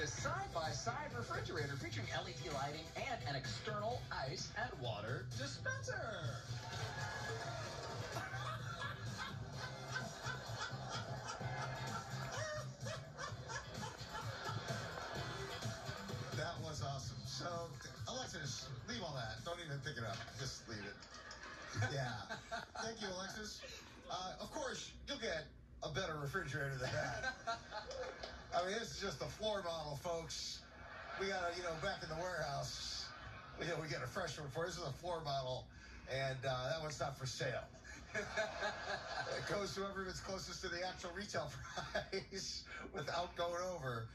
This side-by-side refrigerator featuring LED lighting and an external ice and water dispenser. That was awesome. So, Alexis, leave all that. Don't even pick it up. Just leave it. Yeah. Thank you, Alexis. Uh, of course, you'll get a better refrigerator than that. I mean, this is just a floor model, folks. We got a, you know, back in the warehouse, you know, we got a fresh one for. This is a floor model, and uh, that one's not for sale. it goes to whoever is closest to the actual retail price without going over.